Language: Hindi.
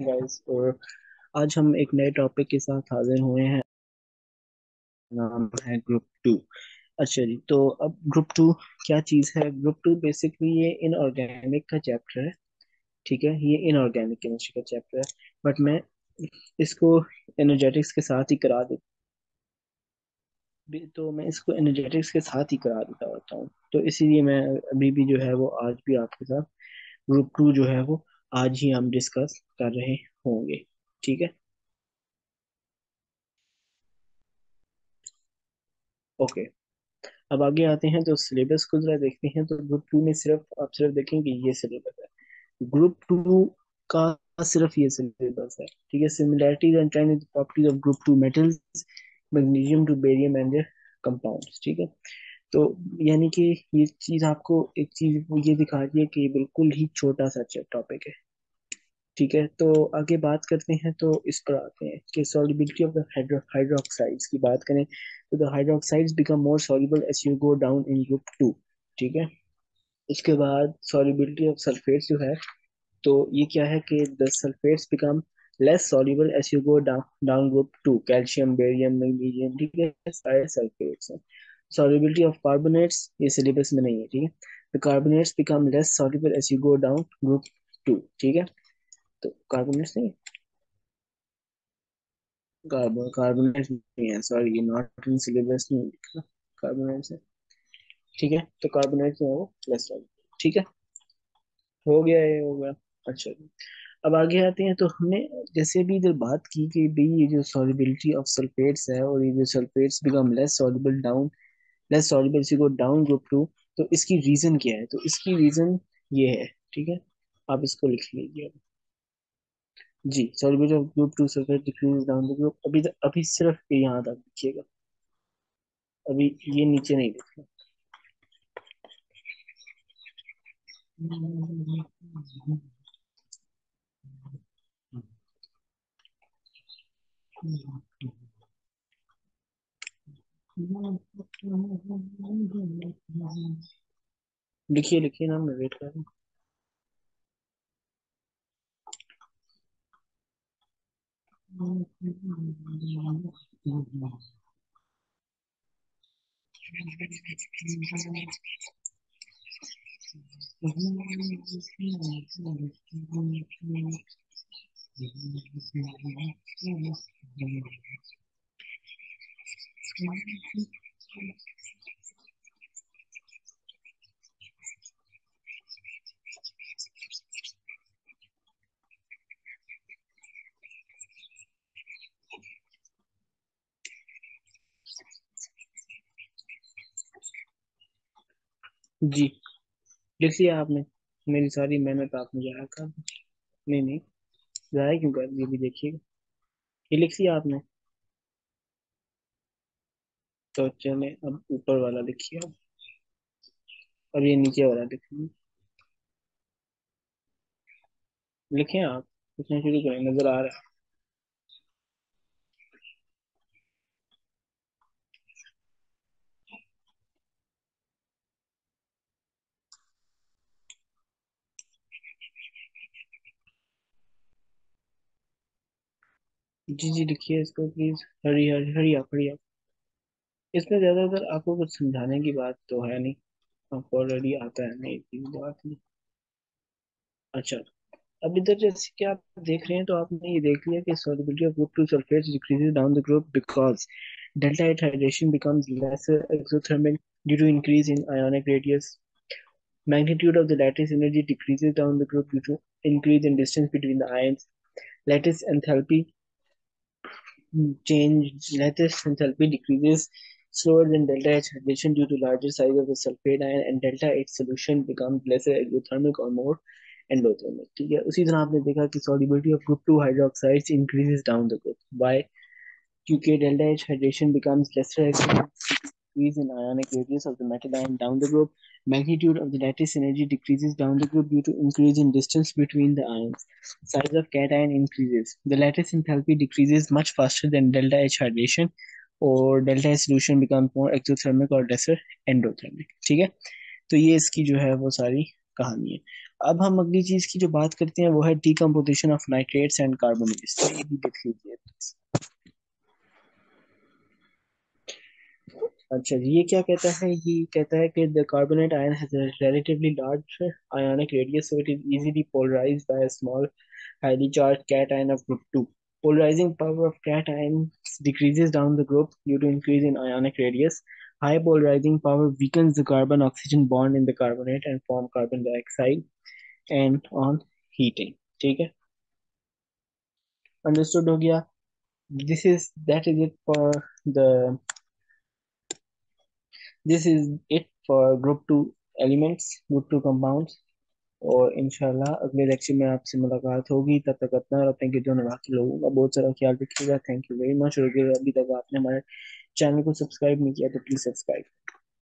गाइस और आज हम एक नए टॉपिक के साथ हाजिर हुए हैं। नाम है ग्रुप टू अच्छा जी तो अब ग्रुप टू क्या चीज़ है? ग्रुप टू बेसिकली ये इनऑर्गेनिक का चैप्टर है। ठीक है, ये इनऑर्गेनिक केमिस्ट्री का चैप्टर है। बट मैं इसको एनर्जेटिक्स के साथ ही करा देता तो मैं इसको एनर्जेटिक्स के साथ ही करा देता होता हूँ। तो इसीलिए मैं अभी भी जो है वो आज भी आपके साथ ग्रुप टू जो है वो आज ही हम डिस्कस कर रहे होंगे। ठीक है? ओके अब आगे आते हैं तो सिलेबस को जरा देखते हैं। तो ग्रुप टू में सिर्फ़, आप सिर्फ़ देखेंगे ये सिलेबस है। ग्रुप टू का सिर्फ़ ये सिलेबस है। ठीक है? Similarities and properties of group two metals magnesium to barium and compounds ठीक है? तो यानी कि ये चीज़ आपको एक चीज़ ये दिखा रही है कि बिल्कुल ही छोटा सा टॉपिक है, ठीक है? तो आगे बात करते हैं तो इस पर आते हैं कि सॉलिबिलिटी ऑफ़ द हाइड्रोक्साइड्स की बात करें तो the hydroxides become more soluble as you go down in group two ठीक है? उसके बाद सॉलिबिलिटी ऑफ़ सल्फेट्स जो है तो ये क्या है कि the sulphates become less soluble as you go down down group two calcium barium magnesium ठीक है? सारे सल्फेट्स हैं। Solubility of carbonates, ये सिलेबस में नहीं है, ठीक है? The carbonates become less soluble as you go down group 2 ठीक है? तो कार्बोनेट्स नहीं कार्बन कार्बोनेट्स नहीं है सॉरी नॉट इन सिलेबस नहीं लिखा। कार्बोनेट्स है। ठीक है? तो कार्बोनेट्स है वो लेस सॉल्युबल ठीक है? हो गया, ये हो गया। अच्छा। अब आगे आते हैं तो हमने जैसे भी इधर बात की कि भाई ये जो सॉलिबिलिटी ऑफ़ सल्फेट्स है और ये जो sulphates become less soluble down less soluble see go down group two तो इसकी रीजन क्या है? तो इसकी रीजन ये है, ठीक है? आप इसको लिख लीजिए जी solubility of group two sulphate decrease down the group अभी अभी सिर्फ़ यहाँ तक लिखिएगा अभी ये नीचे नहीं लिखना लिखिए लिखिए ना मैं वेट कर रहा हूँ जी। लिया आपने मेरी सारी मेहनत आपने जाया कर नहीं नहीं। जाया क्यों कर ये भी देखिएगा ये लिख लिया आपने? तो चले, अब ऊपर वाला लिखिए। अब अब ये नीचे वाला लिखिए। लिखें आप, लिखना शुरू करें, नज़र आ रहा है। जी जी, लिखिए इसको प्लीज़ हरी हरी हरी आप हरी आप इसमें ज़्यादातर आपको कुछ समझाने की बात तो है नहीं। आपको ऑलरेडी आता है, नहीं तो बात नहीं। अच्छा अब इधर जैसे कि आप देख रहे हैं तो आपने ये देख लिया कि solubility of group two sulphate decreases down the group because delta H hydration becomes less exothermic due to increase in ionic radius magnitude of the lattice energy decreases down the group due to increase in distance between the ions lattice enthalpy change lattice enthalpy decreases slower than delta H hydration due to larger size of the sulfate ion and delta H solution becomes lesser exothermic or more endothermic ठीक है उसी तरह आपने देखा कि solubility of group 2 hydroxides increases down the group why क्योंकि delta H hydration becomes lesser increase in ionic radius of the metal ion down the group magnitude of the lattice energy decreases down the group due to increase in distance between the ions size of cation increases the lattice enthalpy decreases much faster than delta H hydration delta H solution becomes more exothermic or lesser endothermic ठीक है तो ये इसकी जो है वो सारी कहानी है अब हम अगली चीज़ की जो बात करते हैं वो है decomposition of nitrates and carbonates तो ये भी देख लीजिए अच्छा जी ये क्या कहता है ये कहता है कि the carbonate ion has a relatively large ionic radius so it is easily polarized by a small highly charged cation of group 2 polarizing power of cations decreases down the group due to increase in ionic radius high polarizing power weakens the carbon oxygen bond in the carbonate and form carbon dioxide and on heating ठीक है understood हो गया this is that is it for the this is it for group two elements, group two compounds. और इनशाला अगले लेक्चर में आपसे मुलाकात होगी। तब तक अपना और अपने दोनों बाकी लोगों का बहुत सारा ख्याल रखिएगा। थैंक यू वेरी मच और अभी तक आपने हमारे चैनल को सब्सक्राइब नहीं किया तो प्लीज़ सब्सक्राइब